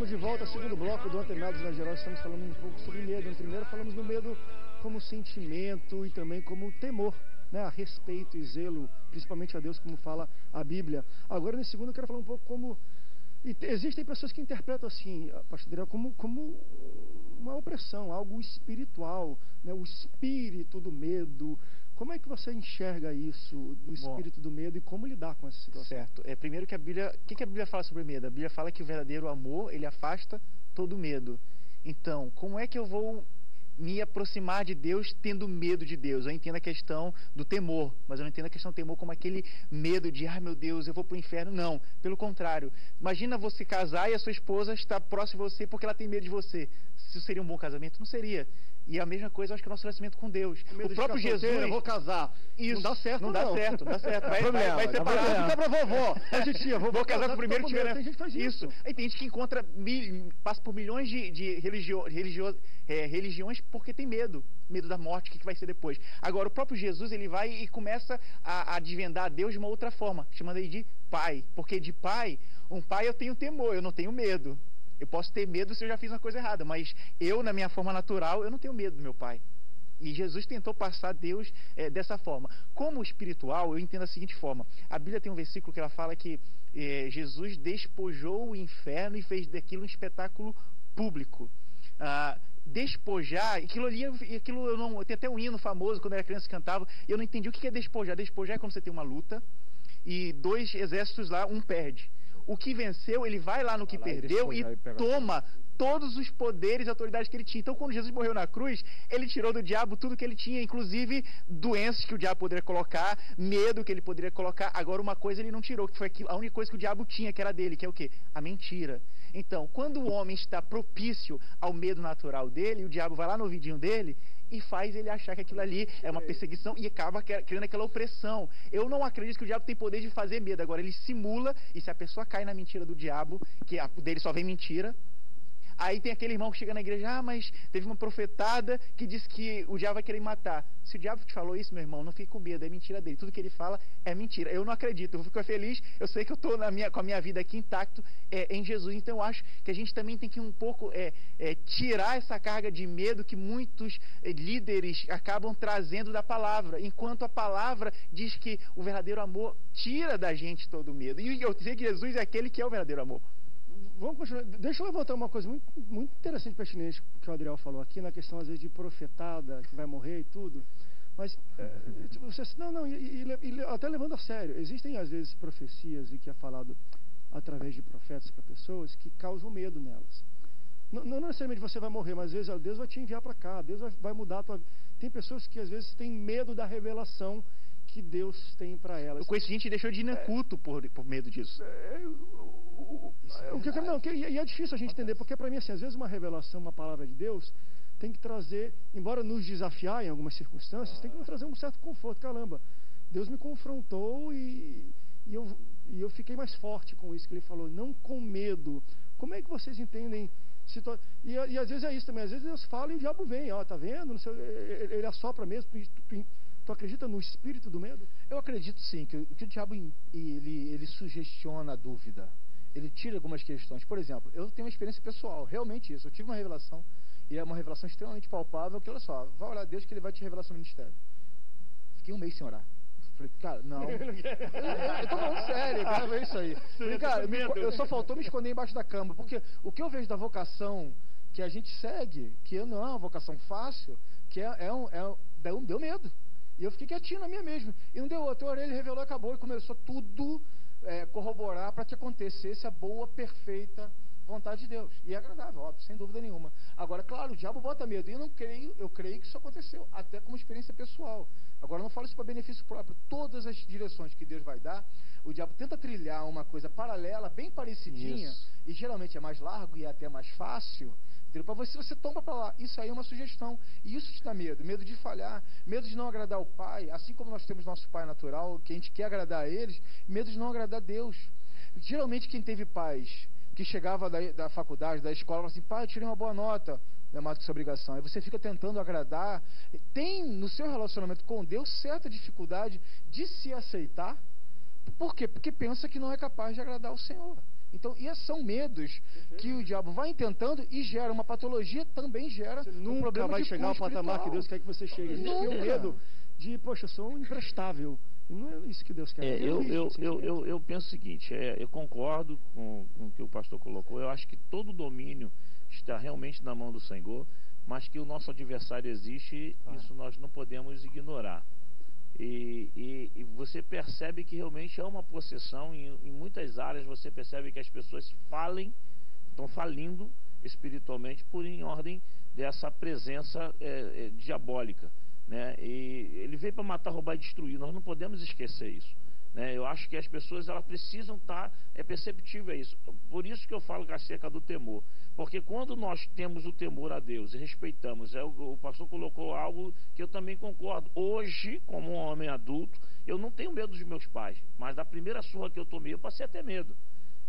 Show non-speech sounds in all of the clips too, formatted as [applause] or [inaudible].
Estamos de volta ao segundo bloco do Antenados na Geral. Estamos falando um pouco sobre medo. No primeiro falamos do medo como sentimento e também como temor, né? a respeito e zelo, principalmente a Deus, como fala a Bíblia. Agora, no segundo, eu quero falar um pouco como. E existem pessoas que interpretam assim, pastor Adriel, como, como uma opressão, algo espiritual, né? o espírito do medo. Como é que você enxerga isso, do espírito Bom, do medo e como lidar com essa situação? Certo. É, primeiro que a Bíblia, o que, que a Bíblia fala sobre medo? A Bíblia fala que o verdadeiro amor, ele afasta todo medo. Então, como é que eu vou me aproximar de Deus tendo medo de Deus. Eu entendo a questão do temor, mas eu não entendo a questão do temor como aquele medo de, ai meu Deus, eu vou para o inferno. Não, pelo contrário. Imagina você casar e a sua esposa está próxima de você porque ela tem medo de você. Isso seria um bom casamento? Não seria. E a mesma coisa, eu acho que é o nosso relacionamento com Deus. O, próprio Jesus. eu vou casar. Isso. Não dá certo, não. Não dá certo, não dá certo. Vai, problema, vai, vai separar. Fica pra vovó. [laughs] Vou, vou casar com o primeiro que tiver. Tem gente que faz isso. isso. Aí tem gente que encontra, mil, passa por milhões de, de religio, religio, é, religiões porque tem medo. Medo da morte, o que, que vai ser depois. Agora, o próprio Jesus, ele vai e começa a, a desvendar a Deus de uma outra forma, chamando ele de pai. Porque de pai, um pai eu tenho temor, eu não tenho medo. Eu posso ter medo se eu já fiz uma coisa errada, mas eu, na minha forma natural, eu não tenho medo do meu pai. E Jesus tentou passar Deus é, dessa forma. Como espiritual, eu entendo da seguinte forma: a Bíblia tem um versículo que ela fala que é, Jesus despojou o inferno e fez daquilo um espetáculo público. Ah, despojar, aquilo ali, aquilo eu não, tem até um hino famoso quando eu era criança cantava, e eu não entendi o que é despojar. Despojar é quando você tem uma luta e dois exércitos lá, um perde. O que venceu, ele vai lá no que perdeu e toma todos os poderes e autoridades que ele tinha. Então, quando Jesus morreu na cruz, ele tirou do diabo tudo que ele tinha, inclusive doenças que o diabo poderia colocar, medo que ele poderia colocar. Agora, uma coisa ele não tirou, que foi aquilo, a única coisa que o diabo tinha, que era dele, que é o quê? A mentira. Então, quando o homem está propício ao medo natural dele, o diabo vai lá no ouvidinho dele e faz ele achar que aquilo ali é uma perseguição e acaba criando aquela opressão. Eu não acredito que o diabo tem poder de fazer medo. Agora, ele simula, e se a pessoa cai na mentira do diabo, que a, dele só vem mentira, Aí tem aquele irmão que chega na igreja, ah, mas teve uma profetada que disse que o diabo vai querer matar. Se o diabo te falou isso, meu irmão, não fique com medo, é mentira dele. Tudo que ele fala é mentira. Eu não acredito, eu fico feliz, eu sei que eu estou com a minha vida aqui intacto é, em Jesus. Então eu acho que a gente também tem que um pouco é, é, tirar essa carga de medo que muitos é, líderes acabam trazendo da palavra, enquanto a palavra diz que o verdadeiro amor tira da gente todo o medo. E eu sei que Jesus é aquele que é o verdadeiro amor vamos continuar. Deixa eu levantar uma coisa muito, muito interessante e pertinente que o Adriel falou aqui, na questão, às vezes, de profetada, que vai morrer e tudo. Mas, é, você, não, não, e, e, e, até levando a sério, existem, às vezes, profecias e que é falado através de profetas para pessoas que causam medo nelas. Não, não, necessariamente você vai morrer, mas às vezes Deus vai te enviar para cá, Deus vai, vai mudar a tua Tem pessoas que às vezes têm medo da revelação que Deus tem para elas. Eu conheço gente que deixou de ir no é, culto por, por medo disso. É, o que, não, que, e é difícil a gente entender, porque para mim, assim, às vezes uma revelação, uma palavra de Deus, tem que trazer, embora nos desafiar em algumas circunstâncias, tem que trazer um certo conforto. Caramba, Deus me confrontou e, e, eu, e eu fiquei mais forte com isso que ele falou, não com medo. Como é que vocês entendem? E, e às vezes é isso também, às vezes Deus fala e o diabo vem, ó, tá vendo? Sei, ele assopra mesmo. Tu, tu, acredita no espírito do medo? Eu acredito sim, que, que o diabo ele, ele sugestiona a dúvida ele tira algumas questões. Por exemplo, eu tenho uma experiência pessoal, realmente isso. Eu tive uma revelação, e é uma revelação extremamente palpável, que olha só, vai orar a Deus que ele vai te revelar seu ministério. Fiquei um mês sem orar. Falei, cara, não. [laughs] eu, eu tô falando sério, quero ver isso aí. Falei, cara, me, eu só faltou me esconder embaixo da cama, porque o que eu vejo da vocação que a gente segue, que não é uma vocação fácil, que é, é um, é, deu, deu medo. E eu fiquei quietinho na minha mesmo. E não deu outro. Eu orei, ele revelou, acabou. E começou tudo é, corroborar para que acontecesse a boa, perfeita vontade de Deus. E é agradável, óbvio, sem dúvida nenhuma. Agora, claro, o diabo bota medo. E eu não creio, eu creio que isso aconteceu, até como experiência pessoal. Agora, não falo isso para benefício próprio. Todas as direções que Deus vai dar, o diabo tenta trilhar uma coisa paralela, bem parecidinha, isso. e geralmente é mais largo e é até mais fácil. Para você, você toma para lá. Isso aí é uma sugestão. E isso te dá medo. Medo de falhar, medo de não agradar o pai. Assim como nós temos nosso pai natural, que a gente quer agradar a eles, medo de não agradar a Deus. Geralmente quem teve pais que chegava da, da faculdade, da escola, assim, pai, eu tirei uma boa nota. É mais que sua obrigação. Aí você fica tentando agradar. Tem no seu relacionamento com Deus certa dificuldade de se aceitar. Por quê? Porque pensa que não é capaz de agradar o Senhor. Então, esses são medos que o diabo vai intentando e gera uma patologia, também gera você um nunca problema vai de chegar ao patamar que Deus quer que você chegue. Você tem o medo de, poxa, eu sou imprestável. Não é isso que Deus quer. É, eu, eu, eu, eu, eu, penso o seguinte, é, eu concordo com, com o que o pastor colocou, eu acho que todo o domínio está realmente na mão do Senhor, mas que o nosso adversário existe, ah. isso nós não podemos ignorar. E, e, e, você percebe que realmente é uma possessão, em, em muitas áreas você percebe que as pessoas falem, estão falindo espiritualmente por em ordem dessa presença é, é, diabólica. Né? E ele veio para matar, roubar e destruir. Nós não podemos esquecer isso. Né? Eu acho que as pessoas elas precisam estar, tá, é perceptível isso. Por isso que eu falo acerca do temor. Porque quando nós temos o temor a Deus e respeitamos, é, o, o pastor colocou algo que eu também concordo. Hoje, como um homem adulto, eu não tenho medo dos meus pais, mas da primeira surra que eu tomei, eu passei a ter medo.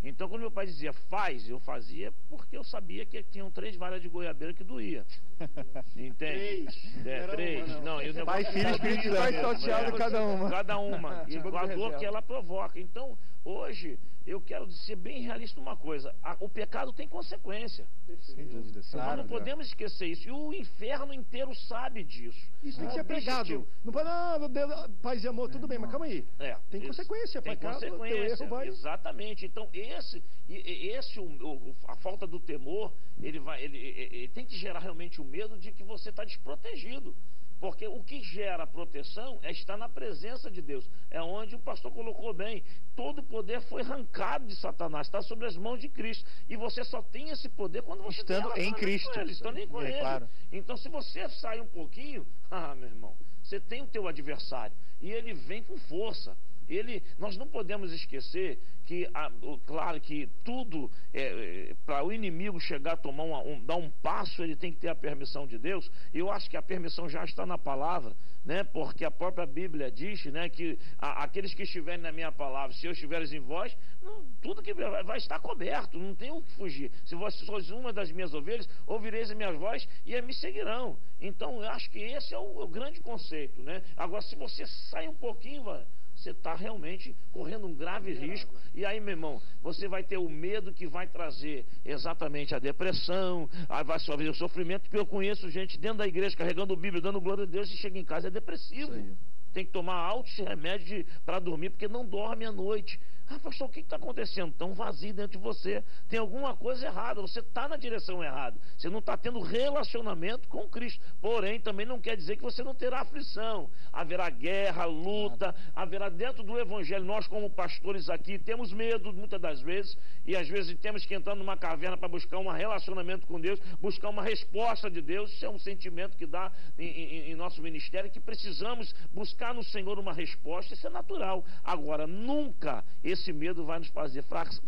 Então, quando meu pai dizia faz, eu fazia porque eu sabia que tinham três varas de goiabeira que doía. [laughs] Entende? Três. É, três. Uma, não. não e o pai, filho, espírito vai salteado cada uma. Cada uma. E [laughs] a dor que ela provoca. Então, hoje, eu quero ser bem realista numa coisa: a, o pecado tem consequência. Sem dúvida, claro, Nós não podemos esquecer isso. E o inferno inteiro sabe disso. Isso tem que ser pregado. Não pode, ah, meu Deus, paz e amor, tudo é, bem, mas calma aí. É, tem consequência. Tem pecado, consequência. Vai... Exatamente. Então, esse, esse o, o, a falta do temor, ele, vai, ele, ele tem que gerar realmente o medo de que você está desprotegido. Porque o que gera proteção é estar na presença de Deus. É onde o pastor colocou bem. Todo o poder foi arrancado de Satanás, está sobre as mãos de Cristo. E você só tem esse poder quando você estando em Cristo. Ele, estando em é, ele. Claro. Então, se você sai um pouquinho, [laughs] ah, meu irmão, você tem o teu adversário. E ele vem com força. Ele, nós não podemos esquecer que, claro, que tudo, é, é para o inimigo chegar a tomar um, dar um passo, ele tem que ter a permissão de Deus. Eu acho que a permissão já está na palavra, né? Porque a própria Bíblia diz, né, que a, aqueles que estiverem na minha palavra, se eu estiveres em vós, não, tudo que vai, estar coberto, não tem o que fugir. Se vós sois uma das minhas ovelhas, ouvireis as minhas vozes e me seguirão. Então, eu acho que esse é o, o grande conceito, né? Agora, se você sai um pouquinho, vai, você está realmente correndo um grave risco. E aí, meu irmão, você vai ter o medo que vai trazer exatamente a depressão, aí vai sofrer o sofrimento, porque eu conheço gente dentro da igreja carregando Bíblia, dando glória a Deus e chega em casa é depressivo. Tem que tomar altos remédios para dormir, porque não dorme à noite. Ah, pastor, o que está acontecendo? Tão vazio dentro de você. Tem alguma coisa errada. Você está na direção errada. Você não está tendo relacionamento com Cristo. Porém, também não quer dizer que você não terá aflição. Haverá guerra, luta, haverá dentro do Evangelho. Nós, como pastores aqui, temos medo muitas das vezes. E às vezes temos que entrar numa caverna para buscar um relacionamento com Deus, buscar uma resposta de Deus. Isso é um sentimento que dá em, em, em nosso ministério, que precisamos buscar no Senhor uma resposta. Isso é natural. Agora, nunca esse esse medo vai nos fazer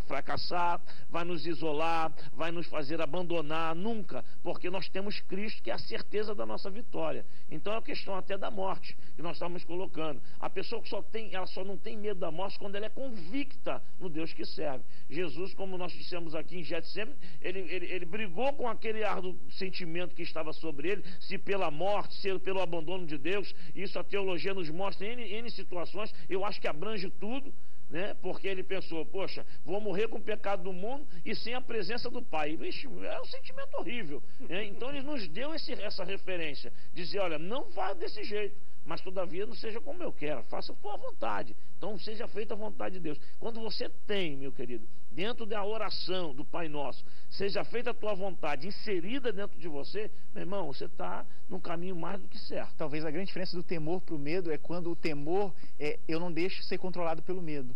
fracassar, vai nos isolar, vai nos fazer abandonar, nunca, porque nós temos Cristo que é a certeza da nossa vitória. Então é a questão até da morte que nós estamos colocando. A pessoa que só tem, ela só não tem medo da morte quando ela é convicta no Deus que serve. Jesus, como nós dissemos aqui em Getsemane, ele, ele, ele brigou com aquele árduo sentimento que estava sobre ele, se pela morte, se pelo abandono de Deus. Isso a teologia nos mostra em situações. Eu acho que abrange tudo né? Porque ele pensou, poxa, vou morrer com o pecado do mundo e sem a presença do Pai. Vixe, é um sentimento horrível. Né? Então ele nos deu esse, essa referência, dizer, olha, não vá desse jeito, mas todavia não seja como eu quero, faça a tua vontade. Então seja feita a vontade de Deus. Quando você tem, meu querido, dentro da oração do Pai Nosso, seja feita a tua vontade, inserida dentro de você, meu irmão, você está num caminho mais do que certo. Talvez a grande diferença do temor para o medo é quando o temor, é, eu não deixo ser controlado pelo medo.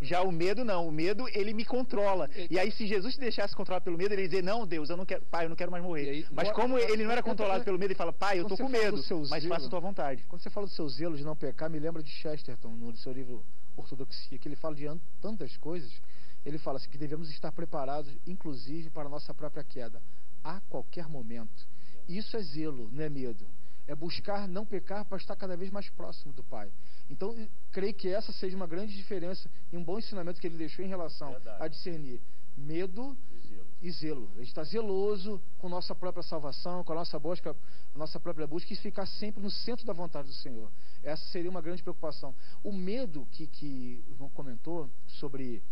Já o medo não, o medo ele me controla. E aí se Jesus te deixasse controlar pelo medo, ele ia dizer: "Não, Deus, eu não quero, pai, eu não quero mais morrer". Aí, mas como ele não era controlado pelo medo, ele fala: "Pai, eu estou com medo, mas faça a tua vontade". Quando você fala do seu zelo de não pecar, me lembra de Chesterton no seu livro Ortodoxia, que ele fala de tantas coisas. Ele fala assim que devemos estar preparados, inclusive, para a nossa própria queda, a qualquer momento. Isso é zelo, não é medo. É buscar não pecar para estar cada vez mais próximo do Pai. Então, creio que essa seja uma grande diferença e um bom ensinamento que ele deixou em relação Verdade. a discernir medo e zelo. A gente está zeloso com nossa própria salvação, com a nossa busca, a nossa própria busca e ficar sempre no centro da vontade do Senhor. Essa seria uma grande preocupação. O medo que, que o irmão comentou sobre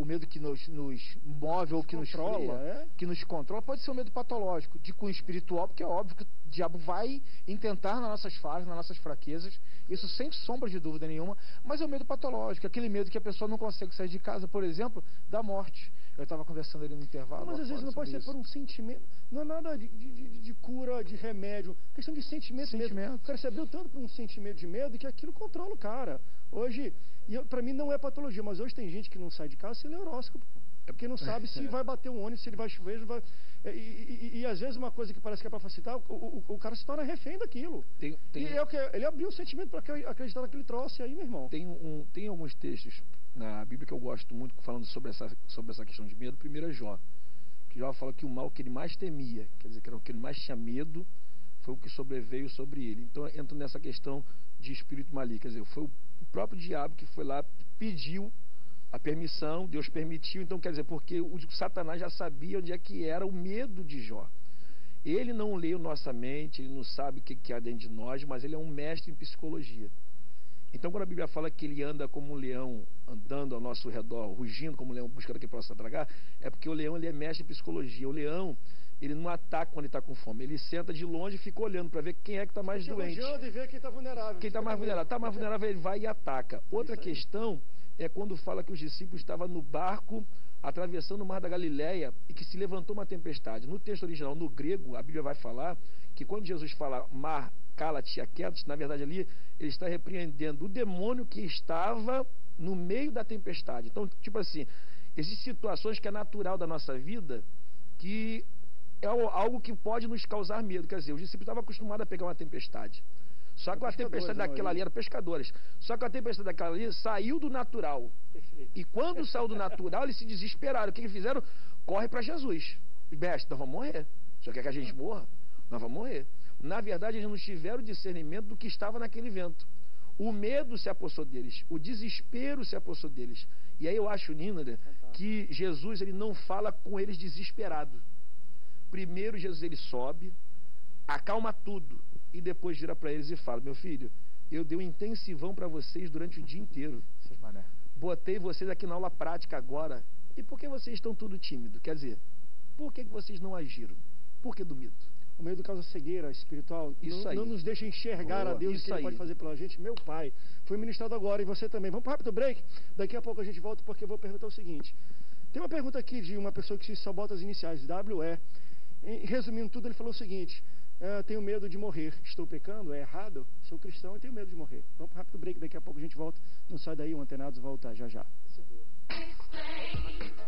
o medo que nos, nos move ou que nos controla, é? que nos controla, pode ser um medo patológico, de cunho espiritual, porque é óbvio que o diabo vai intentar nas nossas falhas, nas nossas fraquezas, isso sem sombra de dúvida nenhuma, mas é um medo patológico, aquele medo que a pessoa não consegue sair de casa, por exemplo, da morte. Eu estava conversando ali no intervalo. Mas às vezes não pode ser por um sentimento, não é nada de, de, de cura, de remédio, questão de sentimento, sentimento. mesmo. O cara se abriu tanto para um sentimento de medo que aquilo controla o cara. Hoje, para mim não é patologia, mas hoje tem gente que não sai de casa sem ler horóscopo. É porque não sabe [laughs] se vai bater um ônibus, se ele vai chover, vai... E, e, e, e, às vezes uma coisa que parece que é para facilitar, o, o, o, cara se torna refém daquilo. Tem, tem... E é o que ele abriu o sentimento para acreditar naquele troço aí, meu irmão. Tem, um, tem alguns textos na Bíblia que eu gosto muito falando sobre essa, sobre essa questão de medo. Primeiro é Jó. Que Jó fala que o mal que ele mais temia, quer dizer, que era o que ele mais tinha medo, foi o que sobreveio sobre ele. Então entra nessa questão de espírito maligno. Quer dizer, foi o próprio diabo que foi lá, pediu a permissão, Deus permitiu, então quer dizer, porque o Satanás já sabia onde é que era o medo de Jó. Ele não leu nossa mente, ele não sabe o que, que há dentro de nós, mas ele é um mestre em psicologia. Então, quando a Bíblia fala que ele anda como um leão, andando ao nosso redor, rugindo como um leão, buscando quem possa tragar, é porque o leão ele é mestre em psicologia. O leão, ele não ataca quando ele está com fome. Ele senta de longe e fica olhando para ver quem é que está mais doente. e ver quem está vulnerável. Quem está mais vulnerável. Está mais vulnerável, ele vai e ataca. Outra questão é quando fala que os discípulos estavam no barco atravessando o mar da Galileia e que se levantou uma tempestade. No texto original, no grego, a Bíblia vai falar que quando Jesus fala mar, cala-te, aquietos, na verdade ali ele está repreendendo o demônio que estava no meio da tempestade. Então, tipo assim, existem situações que é natural da nossa vida que é algo que pode nos causar medo. Quer dizer, os discípulos estavam acostumados a pegar uma tempestade. Só que a tempestade daquela ali era pescadores. Só que a tempestade daquela ali saiu do natural. E quando saiu do natural, eles se desesperaram. O que, que fizeram? Corre para Jesus. Nós vamos morrer. Só quer que a gente morra? Nós vamos morrer. Na verdade, eles não tiveram discernimento do que estava naquele vento. O medo se apossou deles, o desespero se apossou deles. E aí eu acho, Nina, que Jesus ele não fala com eles desesperado. Primeiro Jesus ele sobe, acalma tudo e depois vira para eles e fala: Meu filho, eu dei um intensivão para vocês durante o dia inteiro. Botei vocês aqui na aula prática agora. E por que vocês estão tudo tímido? Quer dizer, por que vocês não agiram? Por que do medo? O medo causa cegueira espiritual. Isso não, aí. não nos deixa enxergar Boa, a Deus o que Ele pode fazer pela gente. Meu Pai, foi ministrado agora e você também. Vamos para rápido break. Daqui a pouco a gente volta porque eu vou perguntar o seguinte. Tem uma pergunta aqui de uma pessoa que só bota as iniciais, WE. Resumindo tudo, ele falou o seguinte: ah, tenho medo de morrer. Estou pecando? É errado? Sou cristão e tenho medo de morrer. Vamos para rápido break, daqui a pouco a gente volta. Não sai daí, o Antenados volta já já. Eu quero